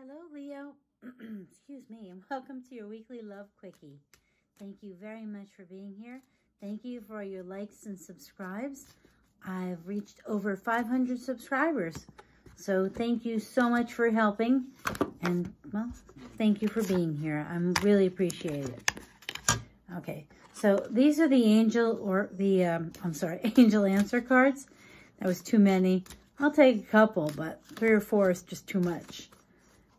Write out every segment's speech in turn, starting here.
Hello, Leo. Excuse me, and welcome to your weekly Love Quickie. Thank you very much for being here. Thank you for your likes and subscribes. I've reached over 500 subscribers. So thank you so much for helping. And, well, thank you for being here. I'm really appreciate it. Okay, so these are the angel or the, um, I'm sorry, angel answer cards. That was too many. I'll take a couple, but three or four is just too much.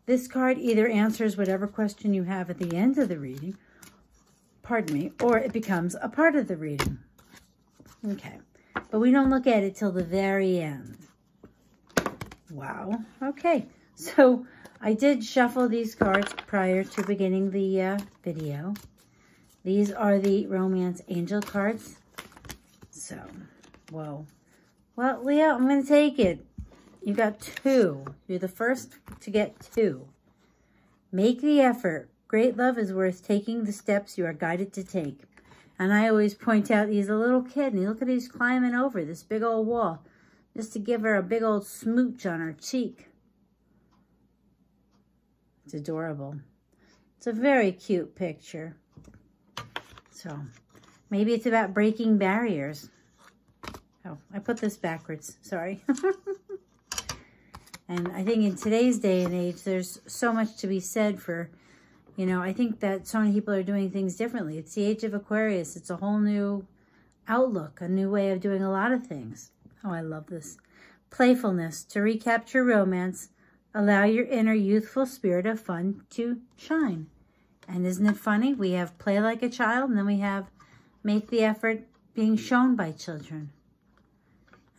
This card either answers whatever question you have at the end of the reading, pardon me, or it becomes a part of the reading. Okay, but we don't look at it till the very end. Wow, okay. So I did shuffle these cards prior to beginning the uh, video. These are the Romance Angel cards. So, whoa. Well, Leo, I'm going to take it. You got two. You're the first to get two. Make the effort. Great love is worth taking the steps you are guided to take. And I always point out he's a little kid, and look at he's climbing over this big old wall just to give her a big old smooch on her cheek. It's adorable. It's a very cute picture. So, maybe it's about breaking barriers. Oh, I put this backwards. Sorry. and I think in today's day and age, there's so much to be said for, you know, I think that so many people are doing things differently. It's the age of Aquarius. It's a whole new outlook, a new way of doing a lot of things. Oh, I love this. Playfulness. To recapture romance, allow your inner youthful spirit of fun to shine. And isn't it funny? We have play like a child, and then we have make the effort being shown by children.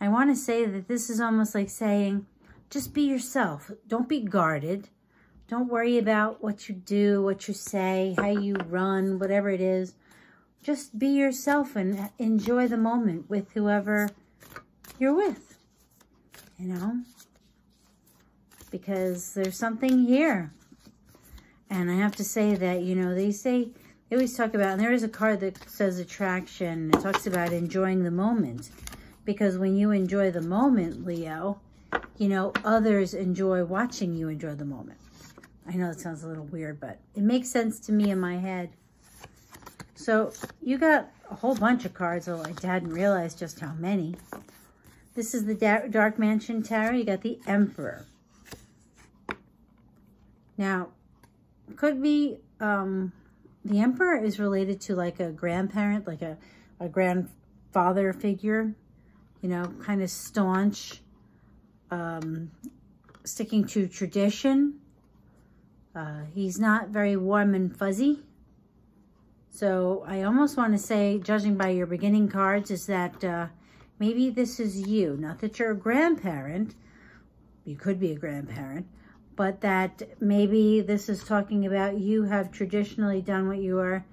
I want to say that this is almost like saying, just be yourself. Don't be guarded. Don't worry about what you do, what you say, how you run, whatever it is. Just be yourself and enjoy the moment with whoever you're with, you know, because there's something here. And I have to say that, you know, they say, they always talk about, and there is a card that says attraction. It talks about enjoying the moment. Because when you enjoy the moment, Leo, you know, others enjoy watching you enjoy the moment. I know it sounds a little weird, but it makes sense to me in my head. So you got a whole bunch of cards, although I hadn't realized just how many. This is the Dark Mansion Tarot. You got the Emperor. Now, could be um, the Emperor is related to like a grandparent, like a, a grandfather figure you know, kind of staunch, um, sticking to tradition. Uh, he's not very warm and fuzzy. So I almost want to say, judging by your beginning cards, is that uh, maybe this is you. Not that you're a grandparent. You could be a grandparent. But that maybe this is talking about you have traditionally done what you are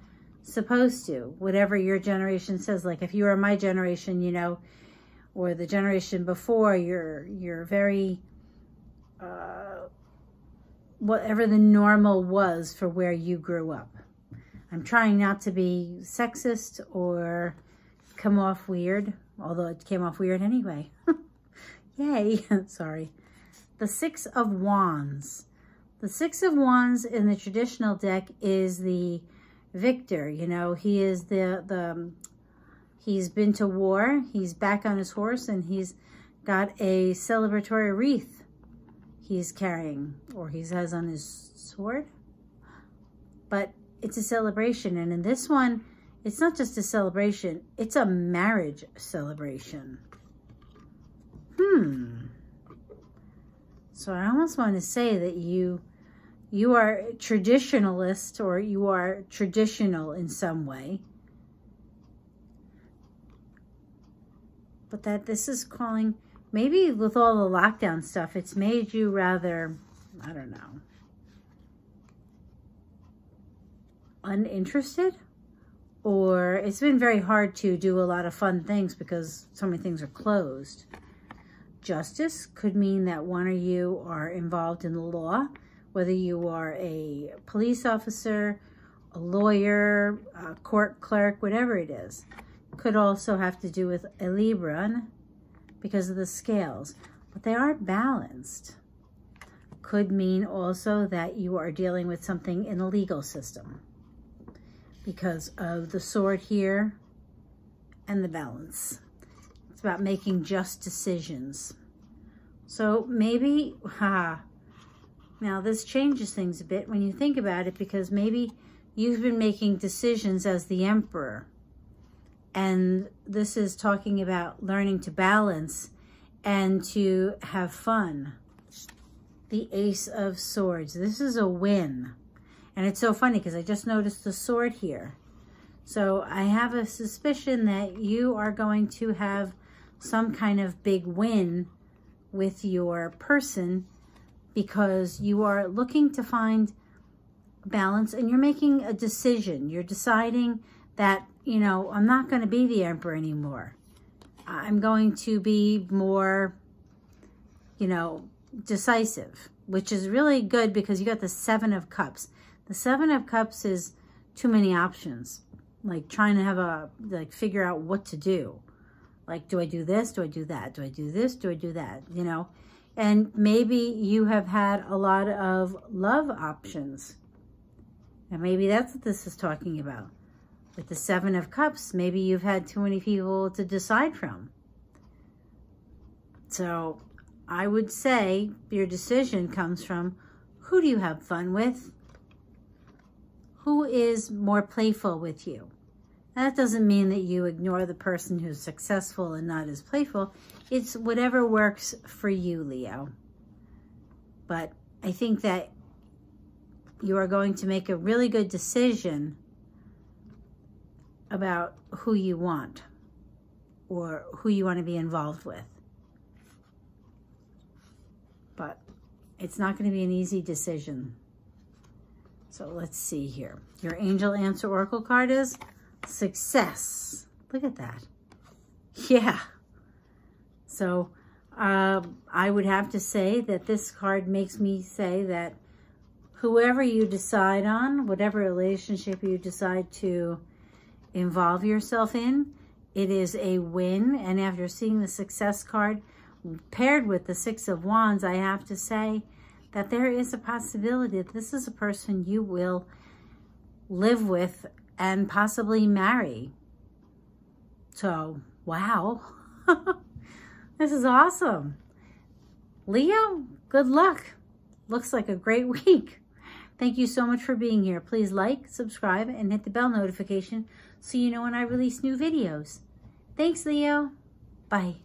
supposed to. Whatever your generation says. Like if you were my generation, you know, or the generation before, you're you're very uh, whatever the normal was for where you grew up. I'm trying not to be sexist or come off weird, although it came off weird anyway. Yay, sorry. The Six of Wands. The Six of Wands in the traditional deck is the victor. You know, he is the, the He's been to war. He's back on his horse and he's got a celebratory wreath he's carrying or he has on his sword. But it's a celebration. And in this one, it's not just a celebration. It's a marriage celebration. Hmm. So I almost want to say that you you are traditionalist or you are traditional in some way. But that this is calling, maybe with all the lockdown stuff, it's made you rather, I don't know, uninterested or it's been very hard to do a lot of fun things because so many things are closed. Justice could mean that one of you are involved in the law, whether you are a police officer, a lawyer, a court clerk, whatever it is could also have to do with a Libra because of the scales, but they are balanced. could mean also that you are dealing with something in the legal system because of the sword here and the balance. It's about making just decisions. So maybe, ha, now this changes things a bit when you think about it because maybe you've been making decisions as the emperor. And this is talking about learning to balance and to have fun. The Ace of Swords. This is a win. And it's so funny because I just noticed the sword here. So I have a suspicion that you are going to have some kind of big win with your person because you are looking to find balance and you're making a decision. You're deciding that, you know, I'm not going to be the emperor anymore. I'm going to be more, you know, decisive, which is really good because you got the Seven of Cups. The Seven of Cups is too many options, like trying to have a, like figure out what to do. Like, do I do this? Do I do that? Do I do this? Do I do that? You know? And maybe you have had a lot of love options. And maybe that's what this is talking about. With the Seven of Cups, maybe you've had too many people to decide from. So I would say your decision comes from who do you have fun with? Who is more playful with you? That doesn't mean that you ignore the person who's successful and not as playful. It's whatever works for you, Leo. But I think that you are going to make a really good decision about who you want or who you want to be involved with. But it's not going to be an easy decision. So let's see here. Your angel answer oracle card is success. Look at that. Yeah. So uh, I would have to say that this card makes me say that whoever you decide on, whatever relationship you decide to involve yourself in, it is a win. And after seeing the success card paired with the Six of Wands, I have to say that there is a possibility that this is a person you will live with and possibly marry. So, wow. this is awesome. Leo, good luck. Looks like a great week. Thank you so much for being here. Please like, subscribe, and hit the bell notification so you know when I release new videos. Thanks, Leo. Bye.